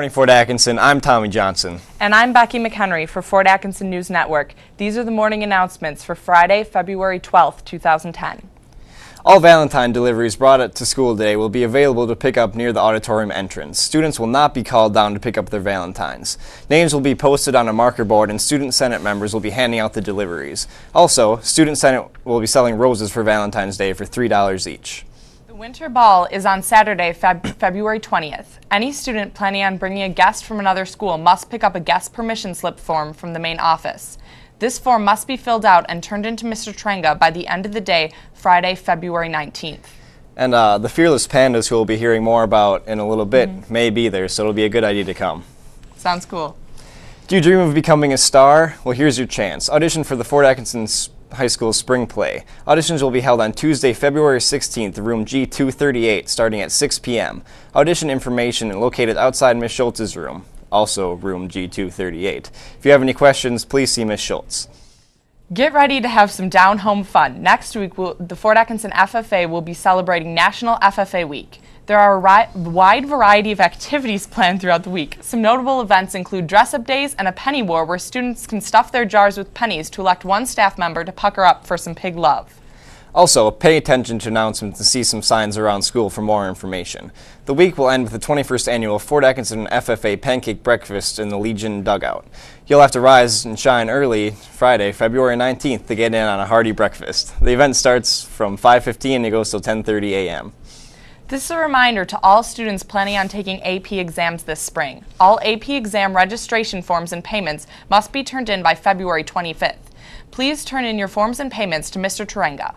Morning, Fort Atkinson. I'm Tommy Johnson. And I'm Becky McHenry for Fort Atkinson News Network. These are the morning announcements for Friday, February 12th, 2010. All Valentine deliveries brought to school today will be available to pick up near the auditorium entrance. Students will not be called down to pick up their Valentines. Names will be posted on a marker board and Student Senate members will be handing out the deliveries. Also, Student Senate will be selling roses for Valentine's Day for $3 each. Winter Ball is on Saturday, Feb- February 20th. Any student planning on bringing a guest from another school must pick up a guest permission slip form from the main office. This form must be filled out and turned into Mr. Trenga by the end of the day, Friday, February 19th. And uh, the Fearless Pandas, who we'll be hearing more about in a little bit, may be there, so it'll be a good idea to come. Sounds cool. Do you dream of becoming a star? Well, here's your chance. Audition for the Fort Atkinson High School Spring Play. Auditions will be held on Tuesday, February 16th, room G238, starting at 6 p.m. Audition information located outside Miss Schultz's room, also room G238. If you have any questions, please see Miss Schultz. Get ready to have some down home fun. Next week, we'll, the Fort Atkinson FFA will be celebrating National FFA Week. There are a wide variety of activities planned throughout the week. Some notable events include dress up days and a penny war where students can stuff their jars with pennies to elect one staff member to pucker up for some pig love. Also, pay attention to announcements and see some signs around school for more information. The week will end with the 21st annual Fort Atkinson FFA Pancake Breakfast in the Legion Dugout. You'll have to rise and shine early Friday, February 19th to get in on a hearty breakfast. The event starts from 5:15 and it goes till 10:30 a.m. This is a reminder to all students planning on taking AP exams this spring. All AP exam registration forms and payments must be turned in by February 25th. Please turn in your forms and payments to Mr. Terenga.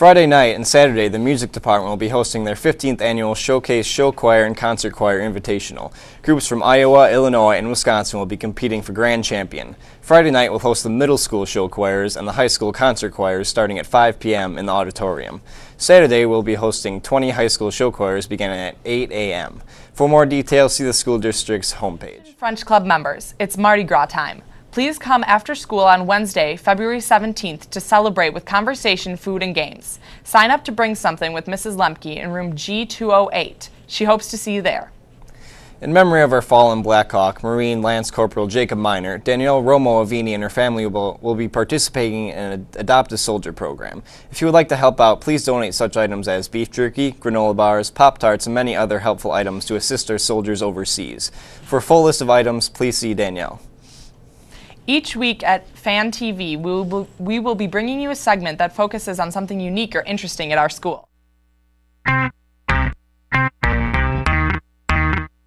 Friday night and Saturday, the music department will be hosting their 15th annual Showcase Show Choir and Concert Choir Invitational. Groups from Iowa, Illinois, and Wisconsin will be competing for Grand Champion. Friday night will host the middle school show choirs and the high school concert choirs starting at 5 p.m. in the auditorium. Saturday, we'll be hosting 20 high school show choirs beginning at 8 a.m. For more details, see the school district's homepage. French Club members, it's Mardi Gras time. Please come after school on Wednesday, February 17th to celebrate with conversation, food, and games. Sign up to bring something with Mrs. Lemke in room G208. She hopes to see you there. In memory of our fallen Black Hawk, Marine Lance Corporal Jacob Miner, Danielle Romo Avini and her family will, will be participating in an Adopt a Soldier program. If you would like to help out, please donate such items as beef jerky, granola bars, Pop Tarts, and many other helpful items to assist our soldiers overseas. For a full list of items, please see Danielle. Each week at FANN TV, we will, we will be bringing you a segment that focuses on something unique or interesting at our school.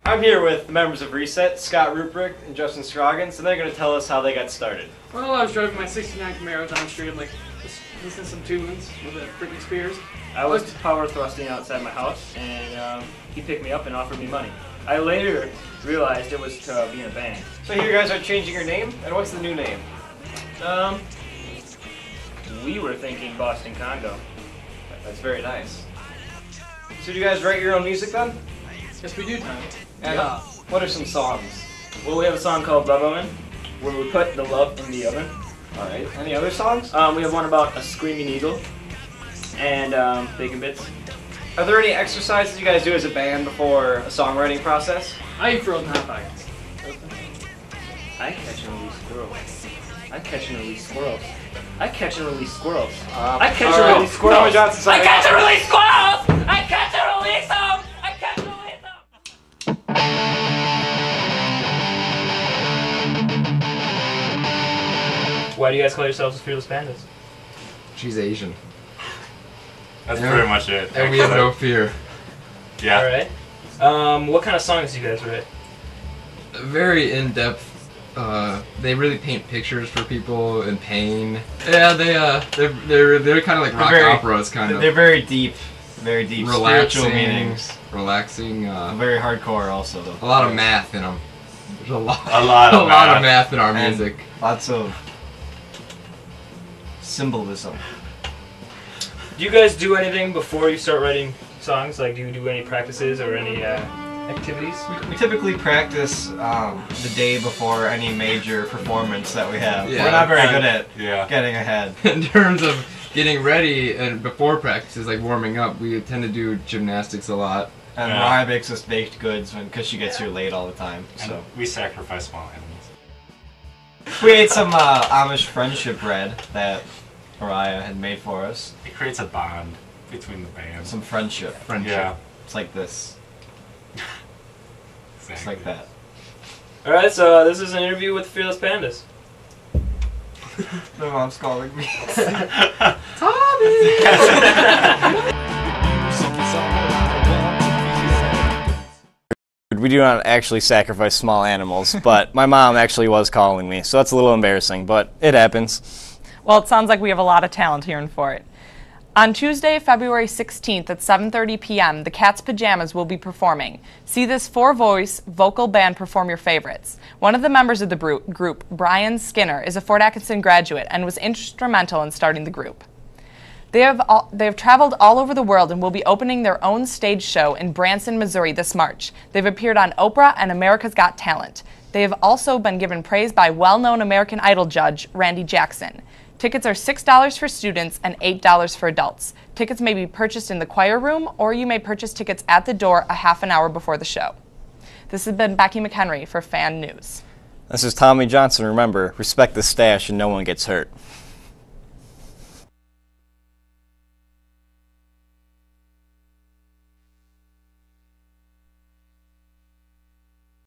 I'm here with members of Reset, Scott Ruprecht and Justin Scroggins, and they're going to tell us how they got started. Well, I was driving my 69 Camaro down the street, and, like, listening to some tunes with uh, Britney Spears. I was power thrusting outside my house, and um, he picked me up and offered me money. I later realized it was to be in a band. So here you guys are changing your name, and what's the new name? Um, we were thinking Boston Congo. That's very nice. So do you guys write your own music then? Yes, we do, Tommy. And uh, what are some songs? Well, we have a song called Love Oven, where we put the love in the oven. All right. Any other songs? Um, we have one about a screaming eagle, and um, bacon bits. Are there any exercises you guys do as a band before a songwriting process? I eat frozen hot dogs. I catch and release squirrels. I catch and release squirrels. I catch and release squirrels. Uh, I catch and release squirrels. Tommy Johnson I catch and release squirrels. I catch and release them. I catch and release them. Why do you guys call yourselves the Fearless Pandas? She's Asian. That's Yeah. pretty much it. And we have no fear. Yeah. All right. Um, what kind of songs do you guys write? very in-depth. Uh, they really paint pictures for people in pain. Yeah, they uh, they're they're, they're kind of like rock very- operas, kind of They're very deep, very deep relaxing, spiritual meanings. relaxing. Uh, Very hardcore, also though. a lot of math in them. There's a lot, A lot of a lot of math. math in our And music. Lots of symbolism. Do you guys do anything before you start writing songs? Like, do you do any practices or any uh, activities? We typically practice um, the day before any major performance that we have. Yeah. We're not very good at Yeah. getting ahead. in terms of getting ready and before practices, like warming up, we tend to do gymnastics a lot. And Yeah. Mariah makes us baked goods when because she gets here late all the time. And So we sacrifice small animals. we ate some uh, Amish friendship bread that Mariah had made for us. It creates a bond between the band. Some friendship. Friendship. Yeah. It's like this. It's like that. All right, so uh, this is an interview with Fearless Pandas. My mom's calling me. Tommy! we do not actually sacrifice small animals, but my mom actually was calling me, so that's a little embarrassing, but it happens. Well, it sounds like we have a lot of talent here in Fort. On Tuesday, February 16th at 7:30 p.m., the Cat's Pajamas will be performing. See this four-voice vocal band perform your favorites. One of the members of the group, Brian Skinner, is a Fort Atkinson graduate and was instrumental in starting the group. They have all, they have traveled all over the world and will be opening their own stage show in Branson, Missouri this March. They've appeared on Oprah and America's Got Talent. They have also been given praise by well-known American Idol judge Randy Jackson. Tickets are $6 for students and $8 for adults. Tickets may be purchased in the choir room or you may purchase tickets at the door a half an hour before the show. This has been Becky McHenry for FANN News. This is Tommy Johnson. Remember, respect the stash and no one gets hurt.